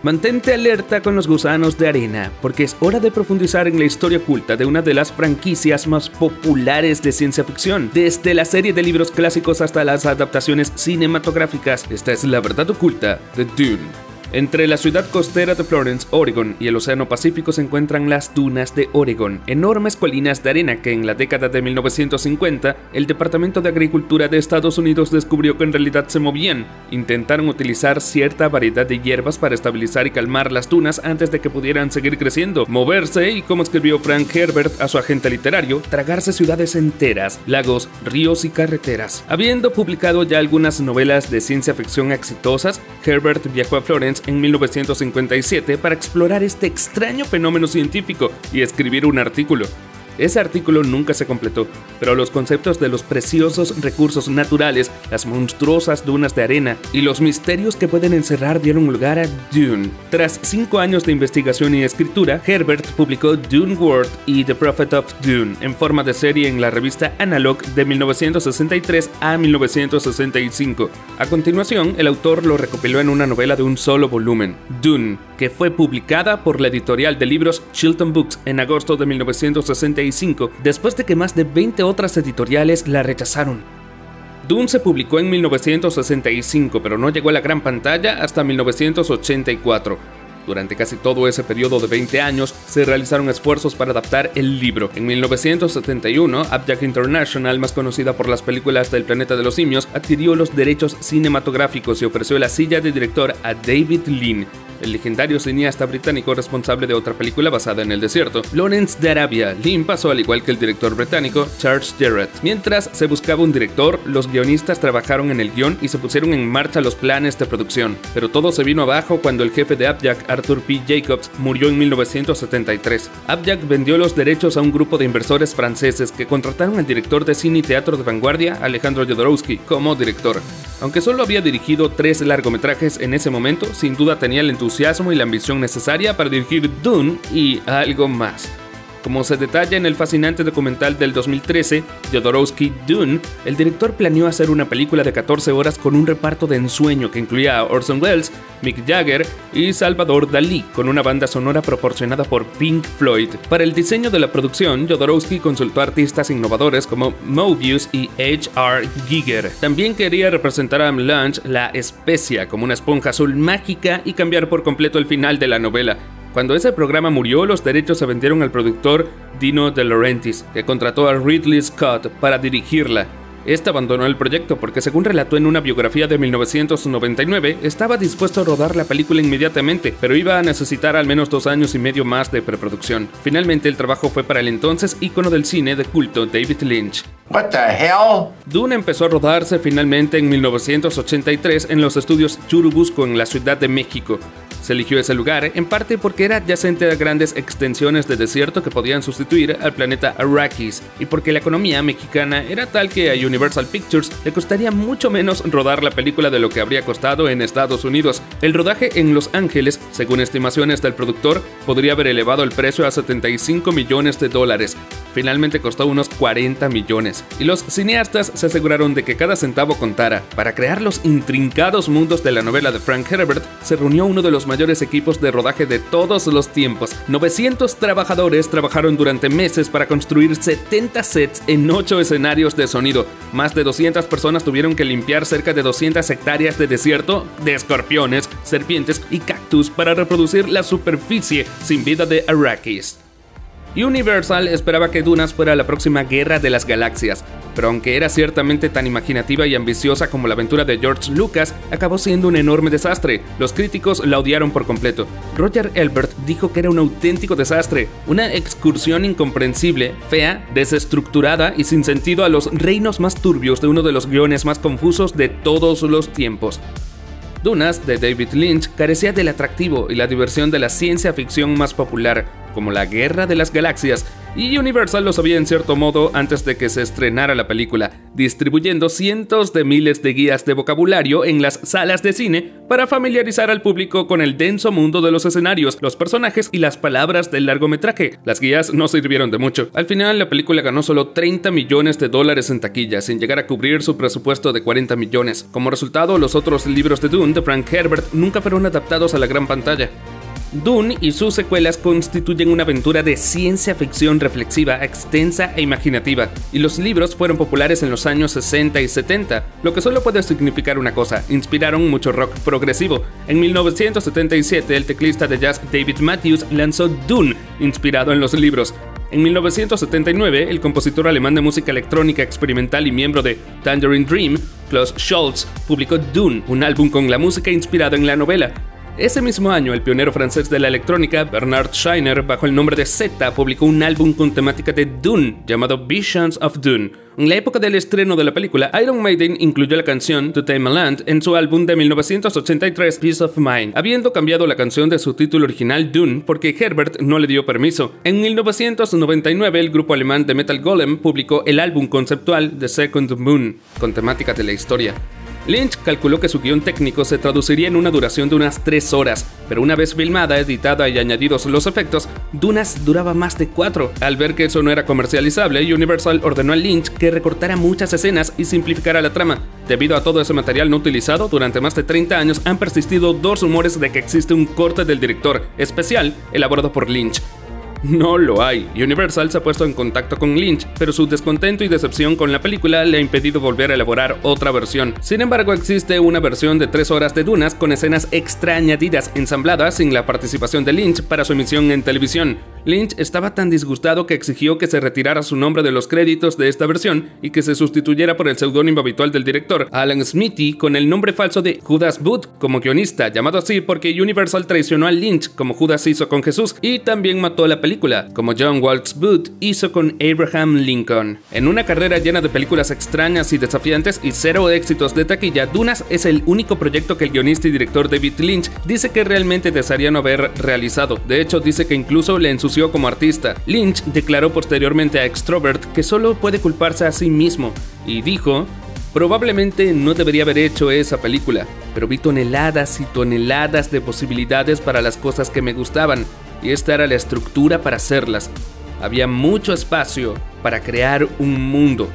Mantente alerta con los gusanos de arena, porque es hora de profundizar en la historia oculta de una de las franquicias más populares de ciencia ficción. Desde la serie de libros clásicos hasta las adaptaciones cinematográficas, esta es la verdad oculta de Dune. Entre la ciudad costera de Florence, Oregon, y el Océano Pacífico se encuentran las dunas de Oregon, enormes colinas de arena que en la década de 1950 el Departamento de Agricultura de Estados Unidos descubrió que en realidad se movían. Intentaron utilizar cierta variedad de hierbas para estabilizar y calmar las dunas antes de que pudieran seguir creciendo, moverse y, como escribió Frank Herbert a su agente literario, tragarse ciudades enteras, lagos, ríos y carreteras. Habiendo publicado ya algunas novelas de ciencia ficción exitosas, Herbert viajó a Florence en 1957 para explorar este extraño fenómeno científico y escribir un artículo. Ese artículo nunca se completó, pero los conceptos de los preciosos recursos naturales, las monstruosas dunas de arena y los misterios que pueden encerrar dieron lugar a Dune. Tras cinco años de investigación y escritura, Herbert publicó Dune World y The Prophet of Dune en forma de serie en la revista Analog de 1963 a 1965. A continuación, el autor lo recopiló en una novela de un solo volumen, Dune, que fue publicada por la editorial de libros Chilton Books en agosto de 1965 después de que más de 20 otras editoriales la rechazaron. Dune se publicó en 1965, pero no llegó a la gran pantalla hasta 1984. Durante casi todo ese periodo de 20 años se realizaron esfuerzos para adaptar el libro. En 1971, Abject International, más conocida por las películas del planeta de los simios, adquirió los derechos cinematográficos y ofreció la silla de director a David Lean, el legendario cineasta británico responsable de otra película basada en el desierto, Lawrence de Arabia. Lynn pasó al igual que el director británico Charles Jarrett. Mientras se buscaba un director, los guionistas trabajaron en el guion y se pusieron en marcha los planes de producción. Pero todo se vino abajo cuando el jefe de Abject, Arthur P. Jacobs, murió en 1973. Abject vendió los derechos a un grupo de inversores franceses que contrataron al director de cine y teatro de vanguardia, Alejandro Jodorowsky, como director. Aunque solo había dirigido tres largometrajes en ese momento, sin duda tenía el entusiasmo y la ambición necesaria para dirigir Dune y algo más. Como se detalla en el fascinante documental del 2013, Jodorowsky Dune, el director planeó hacer una película de 14 horas con un reparto de ensueño que incluía a Orson Welles, Mick Jagger y Salvador Dalí, con una banda sonora proporcionada por Pink Floyd. Para el diseño de la producción, Jodorowsky consultó a artistas innovadores como Mobius y H.R. Giger. También quería representar a Melange, la especia, como una esponja azul mágica y cambiar por completo el final de la novela, cuando ese programa murió, los derechos se vendieron al productor Dino De Laurentiis, que contrató a Ridley Scott para dirigirla. Este abandonó el proyecto porque, según relató en una biografía de 1999, estaba dispuesto a rodar la película inmediatamente, pero iba a necesitar al menos dos años y medio más de preproducción. Finalmente, el trabajo fue para el entonces ícono del cine de culto David Lynch. What the hell? Dune empezó a rodarse finalmente en 1983 en los estudios Churubusco en la Ciudad de México. Se eligió ese lugar en parte porque era adyacente a grandes extensiones de desierto que podían sustituir al planeta Arrakis y porque la economía mexicana era tal que a Universal Pictures le costaría mucho menos rodar la película de lo que habría costado en Estados Unidos. El rodaje en Los Ángeles, según estimaciones del productor, podría haber elevado el precio a 75 millones de dólares. Finalmente costó unos 40 millones, y los cineastas se aseguraron de que cada centavo contara. Para crear los intrincados mundos de la novela de Frank Herbert, se reunió uno de los mayores equipos de rodaje de todos los tiempos. 900 trabajadores trabajaron durante meses para construir 70 sets en 8 escenarios de sonido. Más de 200 personas tuvieron que limpiar cerca de 200 hectáreas de desierto, de escorpiones, serpientes y cactus para reproducir la superficie sin vida de Arrakis. Universal esperaba que Dunas fuera la próxima guerra de las galaxias, pero aunque era ciertamente tan imaginativa y ambiciosa como la aventura de George Lucas, acabó siendo un enorme desastre. Los críticos la odiaron por completo. Roger Elbert dijo que era un auténtico desastre, una excursión incomprensible, fea, desestructurada y sin sentido a los reinos más turbios de uno de los guiones más confusos de todos los tiempos. Dunas, de David Lynch, carecía del atractivo y la diversión de la ciencia ficción más popular, como la Guerra de las Galaxias, y Universal lo sabía en cierto modo antes de que se estrenara la película, distribuyendo cientos de miles de guías de vocabulario en las salas de cine para familiarizar al público con el denso mundo de los escenarios, los personajes y las palabras del largometraje. Las guías no sirvieron de mucho. Al final, la película ganó solo 30 millones de dólares en taquilla, sin llegar a cubrir su presupuesto de 40 millones. Como resultado, los otros libros de Dune de Frank Herbert nunca fueron adaptados a la gran pantalla. Dune y sus secuelas constituyen una aventura de ciencia ficción reflexiva, extensa e imaginativa, y los libros fueron populares en los años 60 y 70, lo que solo puede significar una cosa, inspiraron mucho rock progresivo. En 1977, el teclista de jazz David Matthews lanzó Dune, inspirado en los libros. En 1979, el compositor alemán de música electrónica experimental y miembro de Tangerine Dream, Klaus Scholz, publicó Dune, un álbum con la música inspirada en la novela, ese mismo año, el pionero francés de la electrónica, Bernard Scheiner, bajo el nombre de Z, publicó un álbum con temática de Dune, llamado Visions of Dune. En la época del estreno de la película, Iron Maiden incluyó la canción To Tame a Land en su álbum de 1983 Peace of Mind, habiendo cambiado la canción de su título original Dune porque Herbert no le dio permiso. En 1999, el grupo alemán de Metal Golem publicó el álbum conceptual The Second Moon, con temática de la historia. Lynch calculó que su guion técnico se traduciría en una duración de unas 3 horas, pero una vez filmada, editada y añadidos los efectos, Dunas duraba más de 4. Al ver que eso no era comercializable, Universal ordenó a Lynch que recortara muchas escenas y simplificara la trama. Debido a todo ese material no utilizado, durante más de 30 años han persistido dos rumores de que existe un corte del director especial elaborado por Lynch. No lo hay. Universal se ha puesto en contacto con Lynch, pero su descontento y decepción con la película le ha impedido volver a elaborar otra versión. Sin embargo, existe una versión de 3 horas de Dunas con escenas extra añadidas ensambladas sin la participación de Lynch para su emisión en televisión. Lynch estaba tan disgustado que exigió que se retirara su nombre de los créditos de esta versión y que se sustituyera por el seudónimo habitual del director, Alan Smithy, con el nombre falso de Judas Booth como guionista, llamado así porque Universal traicionó a Lynch como Judas hizo con Jesús y también mató a la película, como John Waltz Booth hizo con Abraham Lincoln. En una carrera llena de películas extrañas y desafiantes y cero éxitos de taquilla, Dunas es el único proyecto que el guionista y director David Lynch dice que realmente desearía no haber realizado. De hecho, dice que incluso le ensució como artista. Lynch declaró posteriormente a Extrovert que solo puede culparse a sí mismo y dijo, probablemente no debería haber hecho esa película, pero vi toneladas y toneladas de posibilidades para las cosas que me gustaban y esta era la estructura para hacerlas. Había mucho espacio para crear un mundo.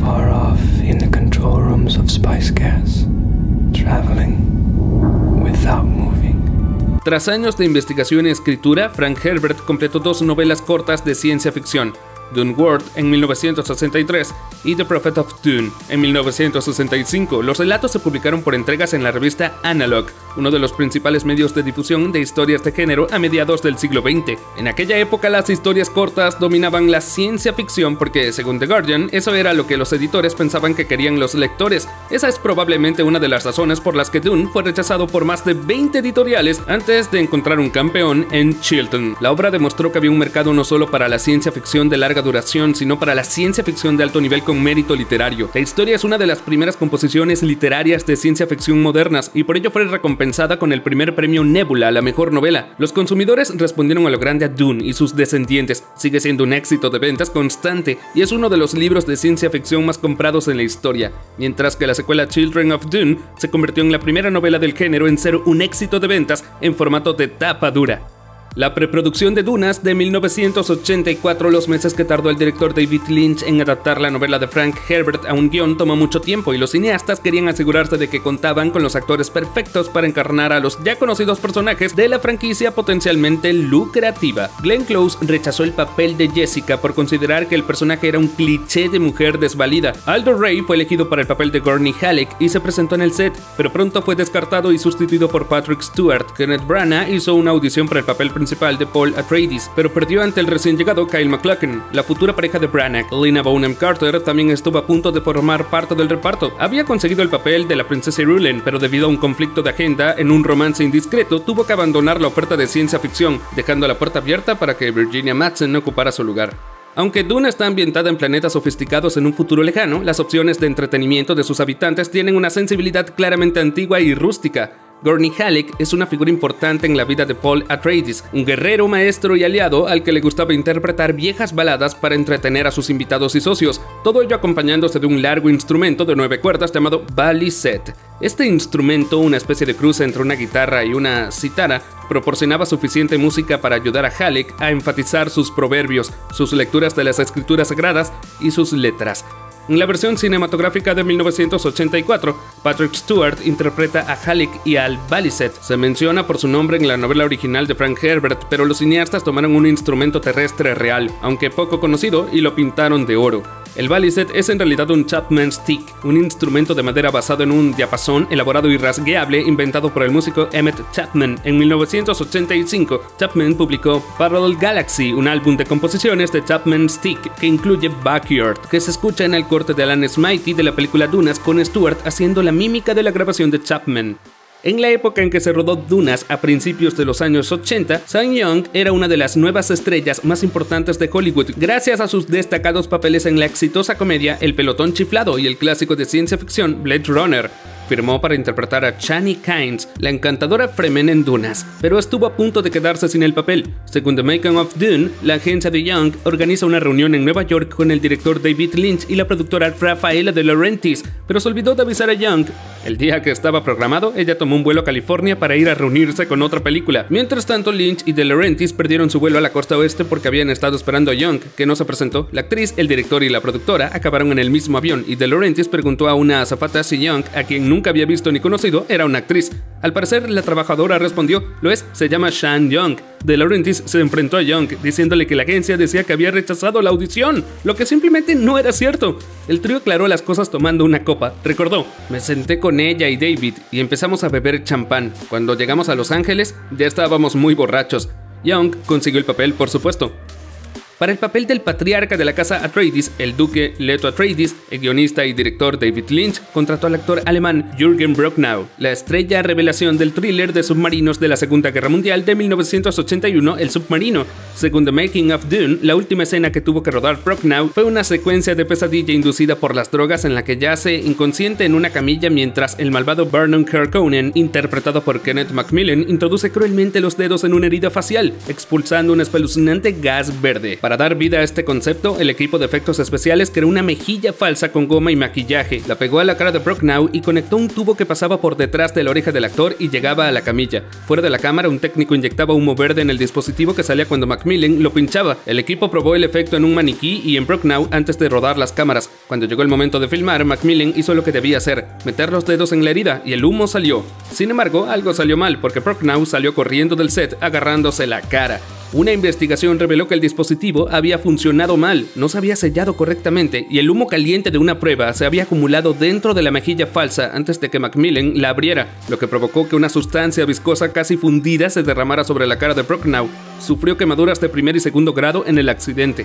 Far off in the control rooms of Spice Gas, traveling without tras años de investigación y escritura, Frank Herbert completó dos novelas cortas de ciencia ficción, Dune World en 1963 y The Prophet of Dune en 1965. Los relatos se publicaron por entregas en la revista Analog, uno de los principales medios de difusión de historias de género a mediados del siglo XX. En aquella época las historias cortas dominaban la ciencia ficción porque, según The Guardian, eso era lo que los editores pensaban que querían los lectores. Esa es probablemente una de las razones por las que Dune fue rechazado por más de 20 editoriales antes de encontrar un campeón en Chilton. La obra demostró que había un mercado no solo para la ciencia ficción de larga duración, sino para la ciencia ficción de alto nivel con mérito literario. La historia es una de las primeras composiciones literarias de ciencia ficción modernas y por ello fue recompensada con el primer premio Nebula a la mejor novela. Los consumidores respondieron a lo grande a Dune y sus descendientes. Sigue siendo un éxito de ventas constante y es uno de los libros de ciencia ficción más comprados en la historia, mientras que la secuela Children of Dune se convirtió en la primera novela del género en ser un éxito de ventas en formato de tapa dura. La preproducción de Dunas de 1984, los meses que tardó el director David Lynch en adaptar la novela de Frank Herbert a un guion, tomó mucho tiempo y los cineastas querían asegurarse de que contaban con los actores perfectos para encarnar a los ya conocidos personajes de la franquicia potencialmente lucrativa. Glenn Close rechazó el papel de Jessica por considerar que el personaje era un cliché de mujer desvalida. Aldo Ray fue elegido para el papel de Gurney Halleck y se presentó en el set, pero pronto fue descartado y sustituido por Patrick Stewart. Kenneth Branagh hizo una audición para el papel principal de Paul Atreides, pero perdió ante el recién llegado Kyle MacLachlan. La futura pareja de Branagh, Lena Bonham Carter, también estuvo a punto de formar parte del reparto. Había conseguido el papel de la princesa Irulen, pero debido a un conflicto de agenda en un romance indiscreto, tuvo que abandonar la oferta de ciencia ficción, dejando la puerta abierta para que Virginia Madsen ocupara su lugar. Aunque Dune está ambientada en planetas sofisticados en un futuro lejano, las opciones de entretenimiento de sus habitantes tienen una sensibilidad claramente antigua y rústica. Gurney Halleck es una figura importante en la vida de Paul Atreides, un guerrero maestro y aliado al que le gustaba interpretar viejas baladas para entretener a sus invitados y socios, todo ello acompañándose de un largo instrumento de nueve cuerdas llamado baliset. Este instrumento, una especie de cruce entre una guitarra y una citara, proporcionaba suficiente música para ayudar a Halleck a enfatizar sus proverbios, sus lecturas de las escrituras sagradas y sus letras. En la versión cinematográfica de 1984, Patrick Stewart interpreta a Halleck y al Baliset. Se menciona por su nombre en la novela original de Frank Herbert, pero los cineastas tomaron un instrumento terrestre real, aunque poco conocido, y lo pintaron de oro. El Baliset es en realidad un Chapman Stick, un instrumento de madera basado en un diapasón elaborado y rasgueable inventado por el músico Emmett Chapman. En 1985, Chapman publicó Parallel Galaxy, un álbum de composiciones de Chapman Stick que incluye Backyard, que se escucha en el de Alan Smitey de la película Dunas con Stewart haciendo la mímica de la grabación de Chapman. En la época en que se rodó Dunas a principios de los años 80, Sam Young era una de las nuevas estrellas más importantes de Hollywood gracias a sus destacados papeles en la exitosa comedia El pelotón chiflado y el clásico de ciencia ficción Blade Runner firmó para interpretar a Chani Kynes, la encantadora Fremen en Dunas, pero estuvo a punto de quedarse sin el papel. Según The Making of Dune, la agencia de Young organiza una reunión en Nueva York con el director David Lynch y la productora Rafaela de Laurentiis, pero se olvidó de avisar a Young. El día que estaba programado, ella tomó un vuelo a California para ir a reunirse con otra película. Mientras tanto, Lynch y De Laurentiis perdieron su vuelo a la costa oeste porque habían estado esperando a Young, que no se presentó. La actriz, el director y la productora acabaron en el mismo avión y De Laurentiis preguntó a una azafata si Young, a quien nunca había visto ni conocido, era una actriz. Al parecer, la trabajadora respondió, lo es, se llama Shan Young. De Laurentiis se enfrentó a Young, diciéndole que la agencia decía que había rechazado la audición, lo que simplemente no era cierto. El trío aclaró las cosas tomando una copa. Recordó, me senté con ella y David y empezamos a beber champán. Cuando llegamos a Los Ángeles, ya estábamos muy borrachos. Young consiguió el papel, por supuesto. Para el papel del patriarca de la casa Atreides, el duque Leto Atreides, el guionista y director David Lynch contrató al actor alemán Jürgen Brocknau, la estrella revelación del thriller de submarinos de la Segunda Guerra Mundial de 1981, El Submarino. Según The Making of Dune, la última escena que tuvo que rodar Brocknau fue una secuencia de pesadilla inducida por las drogas en la que yace inconsciente en una camilla mientras el malvado Vernon Kerkonen, interpretado por Kenneth Macmillan, introduce cruelmente los dedos en una herida facial, expulsando un espeluznante gas verde. Para dar vida a este concepto, el equipo de efectos especiales creó una mejilla falsa con goma y maquillaje, la pegó a la cara de Brocknow y conectó un tubo que pasaba por detrás de la oreja del actor y llegaba a la camilla. Fuera de la cámara, un técnico inyectaba humo verde en el dispositivo que salía cuando Macmillan lo pinchaba. El equipo probó el efecto en un maniquí y en Brocknow antes de rodar las cámaras. Cuando llegó el momento de filmar, Macmillan hizo lo que debía hacer, meter los dedos en la herida y el humo salió. Sin embargo, algo salió mal porque Brocknow salió corriendo del set agarrándose la cara. Una investigación reveló que el dispositivo había funcionado mal, no se había sellado correctamente y el humo caliente de una prueba se había acumulado dentro de la mejilla falsa antes de que Macmillan la abriera, lo que provocó que una sustancia viscosa casi fundida se derramara sobre la cara de Brocknow. Sufrió quemaduras de primer y segundo grado en el accidente.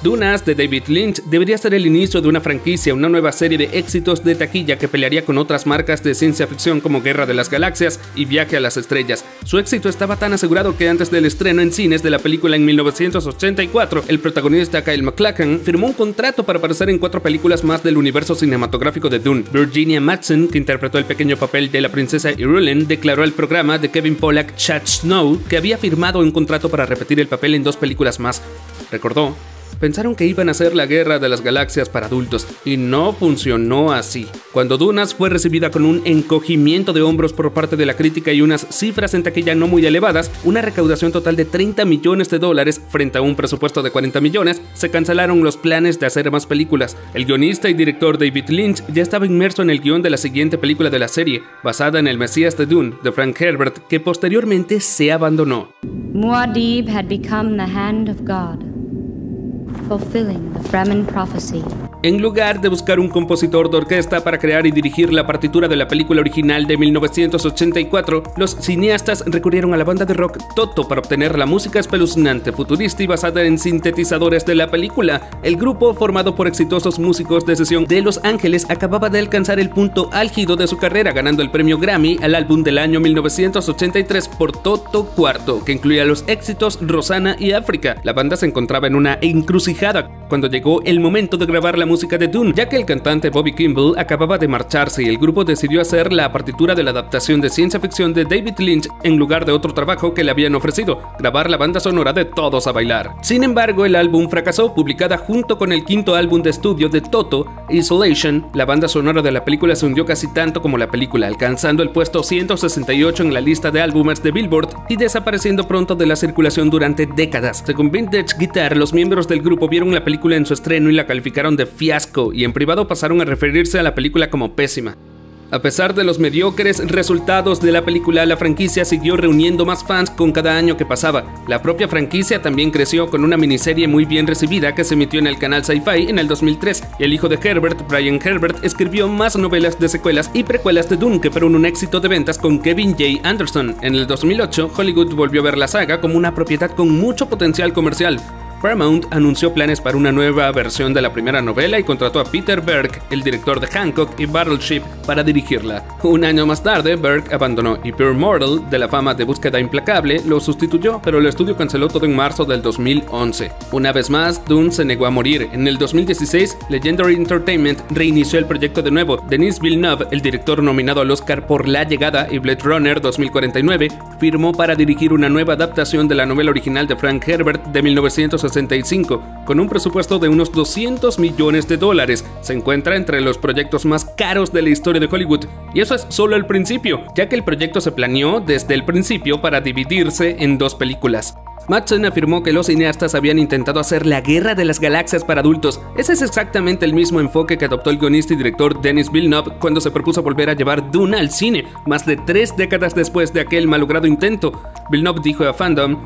Dunas de David Lynch debería ser el inicio de una franquicia, una nueva serie de éxitos de taquilla que pelearía con otras marcas de ciencia ficción como Guerra de las Galaxias y Viaje a las Estrellas. Su éxito estaba tan asegurado que antes del estreno en cines de la película en 1984, el protagonista Kyle MacLachlan firmó un contrato para aparecer en cuatro películas más del universo cinematográfico de Dune. Virginia Madsen, que interpretó el pequeño papel de la princesa Irulan, declaró al programa de Kevin Pollack Chad Snow que había firmado un contrato para repetir el papel en dos películas más. Recordó pensaron que iban a ser la guerra de las galaxias para adultos, y no funcionó así. Cuando Dunas fue recibida con un encogimiento de hombros por parte de la crítica y unas cifras en taquilla no muy elevadas, una recaudación total de 30 millones de dólares frente a un presupuesto de 40 millones, se cancelaron los planes de hacer más películas. El guionista y director David Lynch ya estaba inmerso en el guion de la siguiente película de la serie, basada en el Mesías de Dune de Frank Herbert, que posteriormente se abandonó. Muad'Dib had become the hand of God fulfilling the Fremen prophecy. En lugar de buscar un compositor de orquesta para crear y dirigir la partitura de la película original de 1984, los cineastas recurrieron a la banda de rock Toto para obtener la música espeluznante, futurista y basada en sintetizadores de la película. El grupo, formado por exitosos músicos de sesión de Los Ángeles, acababa de alcanzar el punto álgido de su carrera, ganando el premio Grammy al álbum del año 1983 por Toto IV, que incluía los éxitos Rosana y África. La banda se encontraba en una encrucijada cuando llegó el momento de grabar la música de Dune, ya que el cantante Bobby Kimball acababa de marcharse y el grupo decidió hacer la partitura de la adaptación de ciencia ficción de David Lynch en lugar de otro trabajo que le habían ofrecido, grabar la banda sonora de Todos a Bailar. Sin embargo, el álbum fracasó, publicada junto con el quinto álbum de estudio de Toto, Isolation, la banda sonora de la película se hundió casi tanto como la película, alcanzando el puesto 168 en la lista de álbumes de Billboard y desapareciendo pronto de la circulación durante décadas. Según Vintage Guitar, los miembros del grupo vieron la película en su estreno y la calificaron de fiasco y en privado pasaron a referirse a la película como pésima. A pesar de los mediocres resultados de la película, la franquicia siguió reuniendo más fans con cada año que pasaba. La propia franquicia también creció con una miniserie muy bien recibida que se emitió en el canal Sci-Fi en el 2003. El hijo de Herbert, Brian Herbert, escribió más novelas de secuelas y precuelas de Dune que un éxito de ventas con Kevin J. Anderson. En el 2008, Hollywood volvió a ver la saga como una propiedad con mucho potencial comercial. Paramount anunció planes para una nueva versión de la primera novela y contrató a Peter Berg, el director de Hancock y Battleship, para Un año más tarde, Berg abandonó y Pure Mortal, de la fama de Búsqueda Implacable, lo sustituyó, pero el estudio canceló todo en marzo del 2011. Una vez más, Dune se negó a morir. En el 2016, Legendary Entertainment reinició el proyecto de nuevo. Denis Villeneuve, el director nominado al Oscar por La Llegada y Blade Runner 2049, firmó para dirigir una nueva adaptación de la novela original de Frank Herbert de 1960 con un presupuesto de unos 200 millones de dólares. Se encuentra entre los proyectos más caros de la historia de Hollywood. Y eso es solo el principio, ya que el proyecto se planeó desde el principio para dividirse en dos películas. Madsen afirmó que los cineastas habían intentado hacer la guerra de las galaxias para adultos. Ese es exactamente el mismo enfoque que adoptó el guionista y director Denis Villeneuve cuando se propuso volver a llevar Dune al cine, más de tres décadas después de aquel malogrado intento. Villeneuve dijo a Fandom,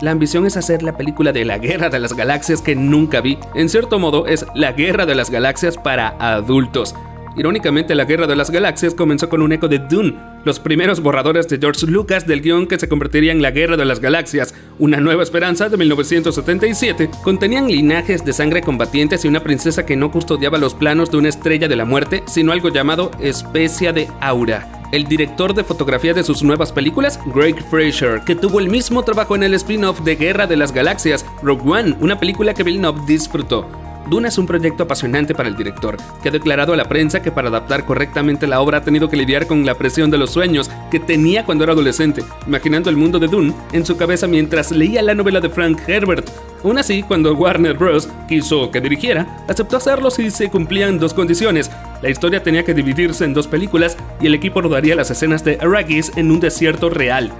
la ambición es hacer la película de la Guerra de las Galaxias que nunca vi. En cierto modo es la Guerra de las Galaxias para adultos. Irónicamente, la Guerra de las Galaxias comenzó con un eco de Dune, los primeros borradores de George Lucas del guion que se convertiría en la Guerra de las Galaxias, una nueva esperanza de 1977, contenían linajes de sangre combatientes y una princesa que no custodiaba los planos de una estrella de la muerte, sino algo llamado especia de aura el director de fotografía de sus nuevas películas, Greg Fraser, que tuvo el mismo trabajo en el spin-off de Guerra de las Galaxias, Rogue One, una película que Villeneuve disfrutó. Dune es un proyecto apasionante para el director, que ha declarado a la prensa que para adaptar correctamente la obra ha tenido que lidiar con la presión de los sueños que tenía cuando era adolescente, imaginando el mundo de Dune en su cabeza mientras leía la novela de Frank Herbert. Aún así, cuando Warner Bros. quiso que dirigiera, aceptó hacerlo si se cumplían dos condiciones. La historia tenía que dividirse en dos películas y el equipo rodaría las escenas de Arrakis en un desierto real.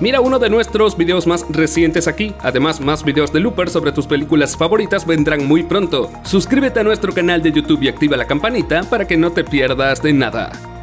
Mira uno de nuestros videos más recientes aquí. Además, más videos de Looper sobre tus películas favoritas vendrán muy pronto. Suscríbete a nuestro canal de YouTube y activa la campanita para que no te pierdas de nada.